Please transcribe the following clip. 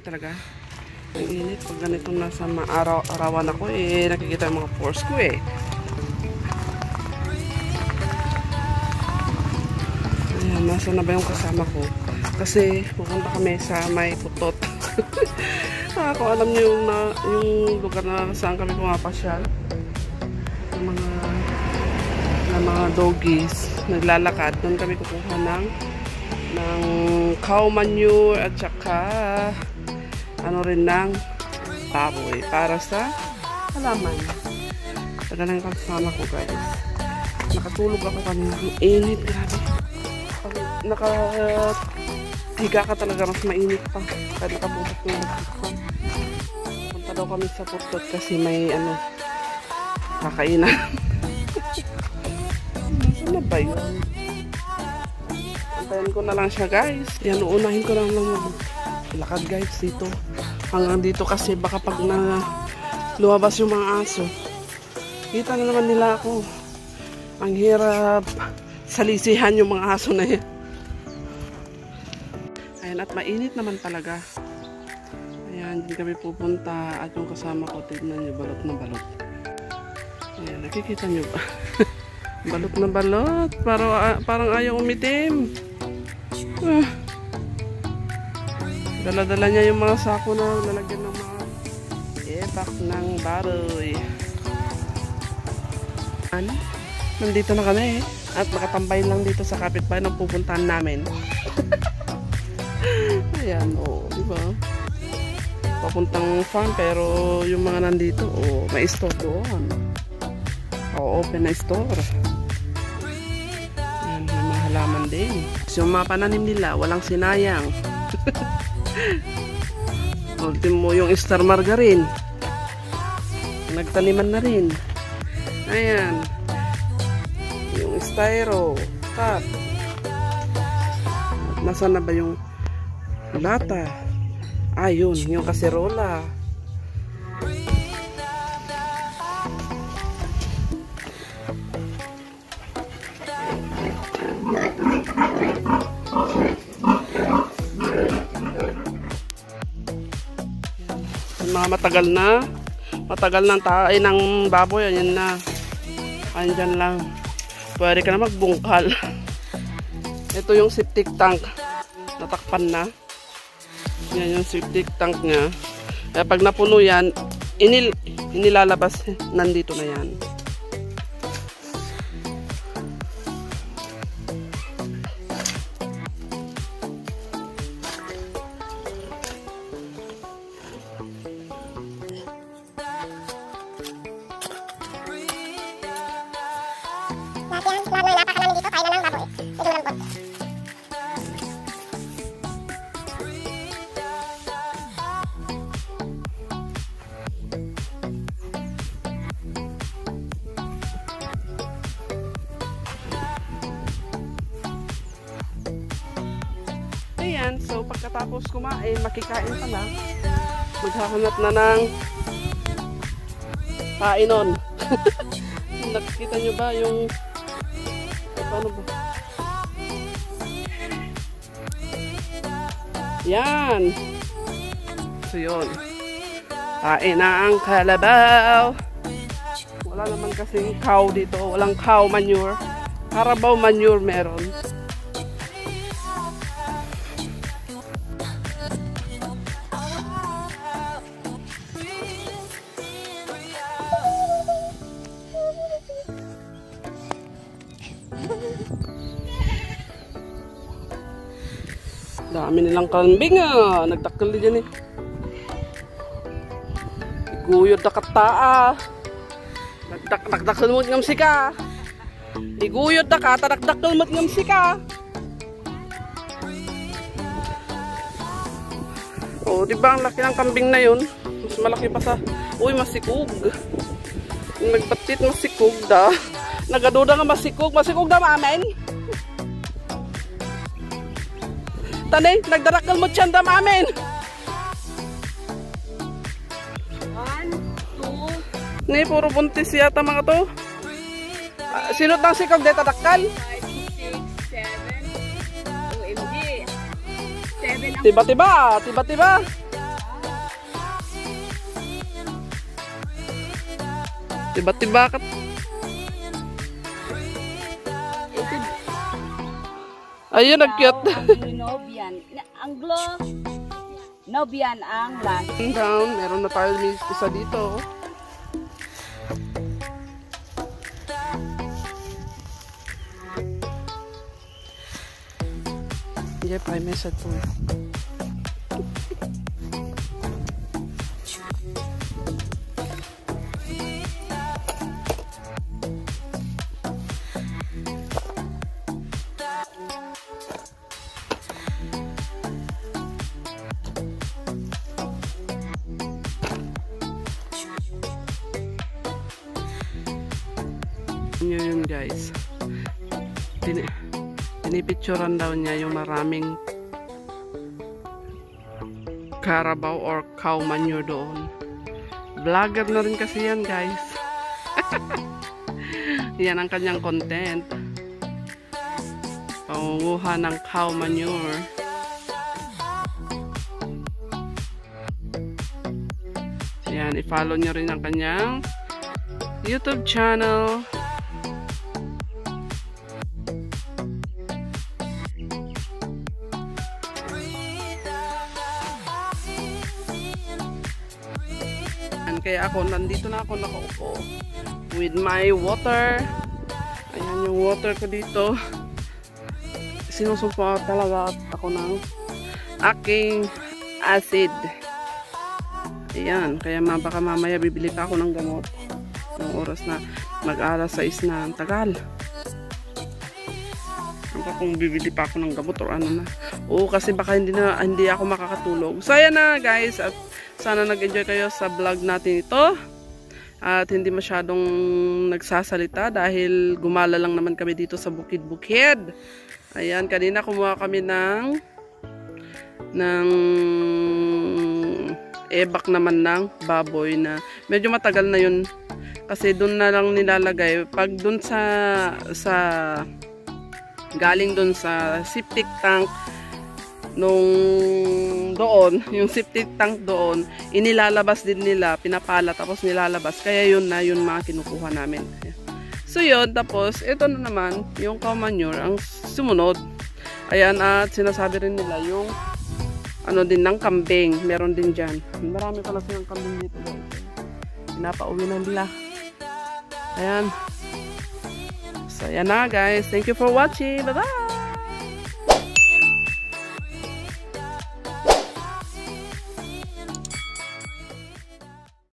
init talaga. Ang init. Pag ganito nasa araw-arawan ako, eh, nakikita yung mga pores ko eh. Nasa na ba yung kasama ko? Kasi pupunta kami sa may putot. ah, kung alam niyo yung, yung lugar na saan kami pumapasyal. Yung mga na mga doggies naglalakad. Doon kami kukuha ng ng cow manure at saka ano rin ng baboy para sa halaman. Taga lang kasama ko guys. Nakatulog ako kanina. Ang init, grabe. Nakahiga ka talaga mas mainit pa. Kahit nakabutot yung lakad Punta daw kami sa putot kasi may ano kakainan. Nasaan na ba yun? Antayin ko na lang siya guys. Yan, uunahin ko lang lang lakad guys dito. Hanggang dito kasi baka pag na lumabas yung mga aso. Kita na naman nila ako. Ang hirap salisihan yung mga aso na yan. Ayan, at mainit naman talaga. Ayan, din kami pupunta at yung kasama ko, tignan nyo, balot na balot. Ayan, nakikita nyo ba? balot na balot. Parang, uh, parang ayaw umitim. Ah. Dala-dala niya yung mga sako na lalagyan ng mga ebak ng baroy. Ano? Nandito na kami eh. At nakatambay lang dito sa kapitbahay ng pupuntahan namin. Ayan, oo, oh, di ba? Papuntang farm pero yung mga nandito, oh, may store doon. O, open na store. Ayan, may mga halaman din. So, yung mga pananim nila, walang sinayang. Ultimo yung star margarine. Nagtaniman na rin. Ayan. Yung styro. Cup. Nasaan na ba yung lata? Ayun, ah, yung kaserola. mga matagal na. Matagal ng tae ng baboy ayan na. Andyan lang. Pwede ka na magbungkal. Ito yung septic tank. Natakpan na. Yan yung septic tank nya kaya pag napuno yan inil, inilalabas nandito na yan Ayan, so pagkatapos kumain, makikain pa lang. Maghahanap na ng kainon. Nakikita nyo ba yung paano ba? Yan. So yun. Kain na ang kalabaw. Wala naman kasing cow dito. Walang cow manure. Carabao manure meron. Dami nilang kambing ah. Nagtakal din eh. Iguyod na kataa. Nagdak nagdakal mo ngam sika. Iguyod na ka, tanakdakal mo ngam sika. Oh, di ba ang laki ng kambing na yun? Mas malaki pa sa... Uy, masikog. Nagbatit masikog da. Nagaduda nga masikog. Masikog da mamen. Tanay, nagdarakal mo tiyan dam amin. One, two. Ni, puro buntis yata mga to. Uh, sino tang sikog deta dakkal? Five, six, seven. OMG. Tiba-tiba, tiba-tiba. Tiba-tiba ka. Tiba. Ayun, nag-cute. ang Nobian. Na- Anglo. Nobian ang last. down. Meron na tayo isa dito. Yep, I miss it po. Yun guys. Pini pinipicturan daw niya yung maraming carabao or cow manure doon. Vlogger na rin kasi yan guys. yan ang kanyang content. Pangunguha ng cow manure. Yan, i-follow nyo rin ang kanyang YouTube channel. Yan, kaya ako, nandito na ako nakaupo with my water. Ayan yung water ko dito. Sinusumpa talaga ako ng aking acid. Ayan, kaya baka mamaya bibili pa ako ng gamot. Yung oras na mag-alas 6 na ang tagal. Pa kung bibili pa ako ng gamot or ano na. Oo, kasi baka hindi na hindi ako makakatulog. So ayan na guys at sana nag-enjoy kayo sa vlog natin ito. At hindi masyadong nagsasalita dahil gumala lang naman kami dito sa bukid-bukid. Ayan, kanina kumuha kami ng ng ebak naman ng baboy na medyo matagal na yun kasi doon na lang nilalagay pag doon sa sa galing doon sa septic tank nung doon, yung septic tank doon, inilalabas din nila, pinapala tapos nilalabas. Kaya yun na yun mga kinukuha namin. So yun, tapos ito na naman, yung cow manure, ang sumunod. Ayan, at sinasabi rin nila yung ano din ng kambing, meron din dyan. Marami pala silang kambing dito guys. Pinapauwi na nila. Ayan. So, ayan na guys. Thank you for watching. Bye-bye!